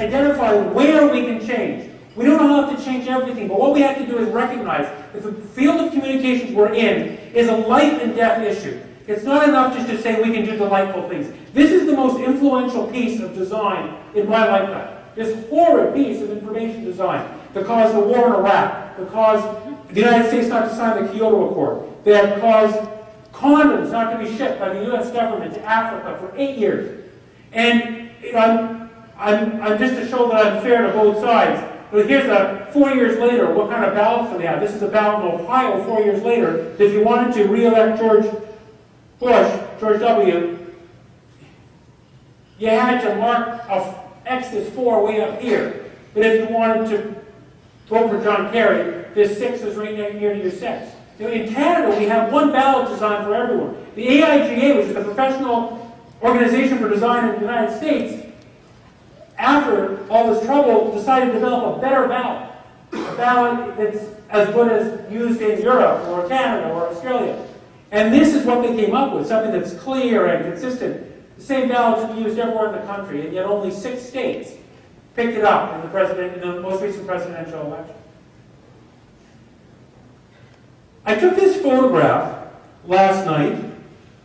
identify where we can change. We don't have to change everything, but what we have to do is recognize that the field of communications we're in is a life and death issue. It's not enough just to say we can do delightful things. This is the most influential piece of design in my lifetime. This horrid piece of information design that caused the war in Iraq, that caused the United States not to sign the Kyoto Accord, that caused condoms not to be shipped by the U.S. government to Africa for eight years. And you know, I'm, I'm, just to show that I'm fair to both sides. But here's a four years later, what kind of ballots do they have? This is a ballot in Ohio four years later. If you wanted to re-elect George Bush, George W., you had to mark a X is 4 way up here. But if you wanted to vote for John Kerry, this 6 is right near to your 6. You in Canada, we have one ballot design for everyone. The AIGA, which is the professional organization for design in the United States, after all this trouble, decided to develop a better ballot. A ballot that's as good as used in Europe or Canada or Australia. And this is what they came up with, something that's clear and consistent. The same ballots be used everywhere in the country, and yet only six states picked it up in the, president, in the most recent presidential election. I took this photograph last night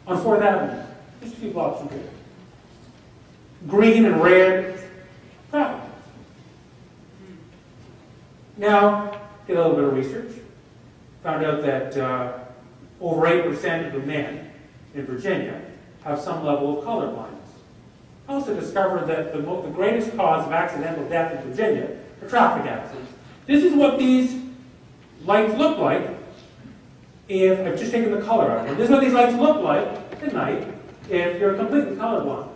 on 4th Avenue, just a few blocks from here. Green and red traffic. Now, did a little bit of research. Found out that uh, over 8% of the men in Virginia have some level of color blindness. I also discovered that the, the greatest cause of accidental death in Virginia are traffic accidents. This is what these lights look like if I've just taken the color out. This is what these lights look like at night if you're completely colorblind.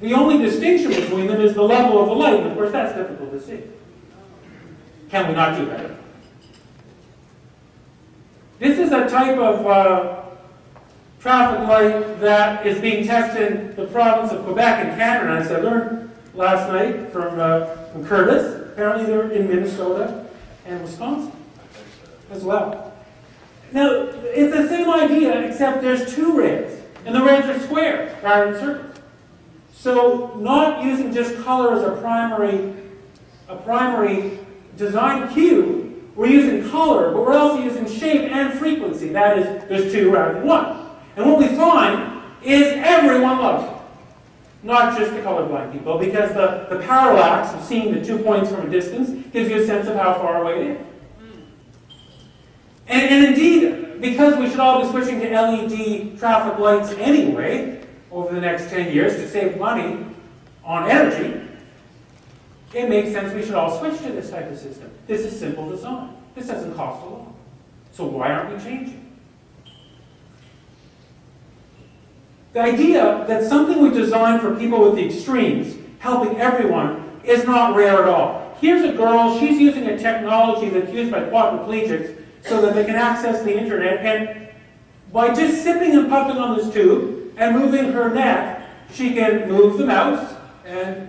The only distinction between them is the level of the light, and of course that's difficult to see. Can we not do better? This is a type of uh, traffic light that is being tested in the province of Quebec and Canada. As I learned last night from, uh, from Curtis, apparently they're in Minnesota and Wisconsin as well. Now, it's the same idea, except there's two reds, and the reds are square rather than circles. So, not using just color as a primary, a primary design cue, we're using color, but we're also using shape and frequency. That is, there's two rather than one. And what we find is everyone loves it. Not just the colorblind people, because the, the parallax of seeing the two points from a distance gives you a sense of how far away it is. And, and indeed, because we should all be switching to LED traffic lights anyway over the next 10 years to save money on energy, it makes sense we should all switch to this type of system. This is simple design. This doesn't cost a lot. So why aren't we changing? The idea that something we design for people with the extremes, helping everyone, is not rare at all. Here's a girl, she's using a technology that's used by quadriplegics so that they can access the internet. And by just sipping and puffing on this tube and moving her neck, she can move the mouse and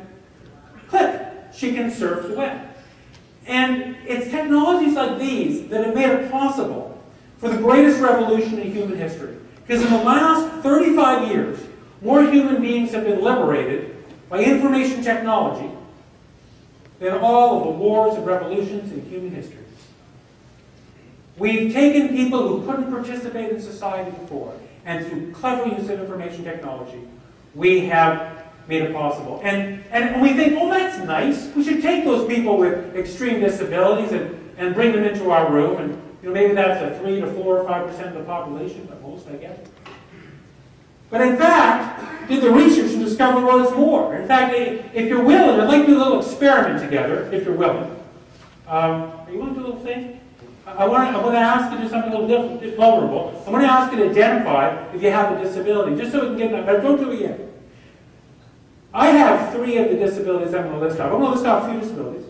click. She can surf the web. And it's technologies like these that have made it possible for the greatest revolution in human history. Because in the last 35 years, more human beings have been liberated by information technology than all of the wars and revolutions in human history. We've taken people who couldn't participate in society before, and through clever use of information technology, we have made it possible. And, and we think, oh, that's nice. We should take those people with extreme disabilities and, and bring them into our room. And you know, maybe that's a 3 to 4 or 5% of the population, but most, I guess. But in fact, did the research and discover it's more. In fact, if you're willing, I'd like to do a little experiment together, if you're willing. Um, are you willing to do a little thing? I want, to, I to ask you to do something a little different, vulnerable. I want to ask you to identify if you have a disability, just so we can get that. But don't do it yet. I have three of the disabilities I'm going to list off. I'm going to list off a few disabilities.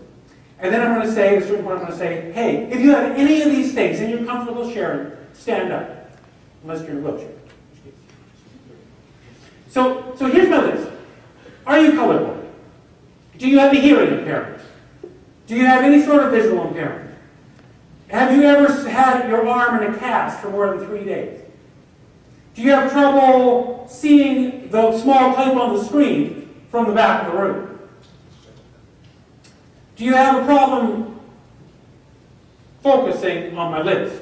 And then I'm going to say, at a certain point, I'm going to say, hey, if you have any of these things and you're comfortable sharing, stand up. Unless you're in a wheelchair. So, so here's my list. Are you colorblind? Do you have a hearing impairment? Do you have any sort of visual impairment? Have you ever had your arm in a cast for more than three days? Do you have trouble seeing the small type on the screen from the back of the room. Do you have a problem focusing on my list?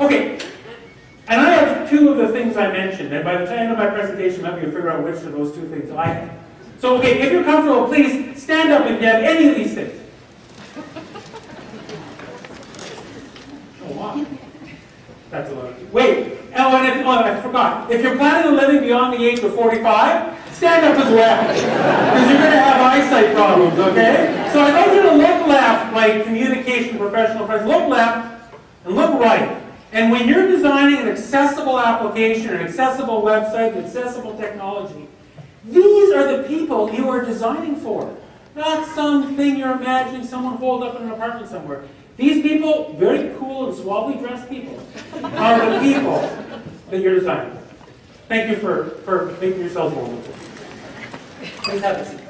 Okay, and I have two of the things I mentioned, and by the time of my presentation, maybe you'll figure out which of those two things I have. So, okay, if you're comfortable, please stand up if you have any of these things. Oh, wow. That's a lot. Wait, oh, and if, oh, I forgot. If you're planning on living beyond the age of 45, stand up as well. Because you're going to have eyesight problems, okay? So I want you to look left, like communication professional friends. Look left and look right. And when you're designing an accessible application, an accessible website, an accessible technology, these are the people you are designing for. Not something you're imagining someone holed up in an apartment somewhere. These people, very cool and suavely dressed people, are the people that you're designing for. Thank you for, for making yourselves vulnerable. Please have a seat.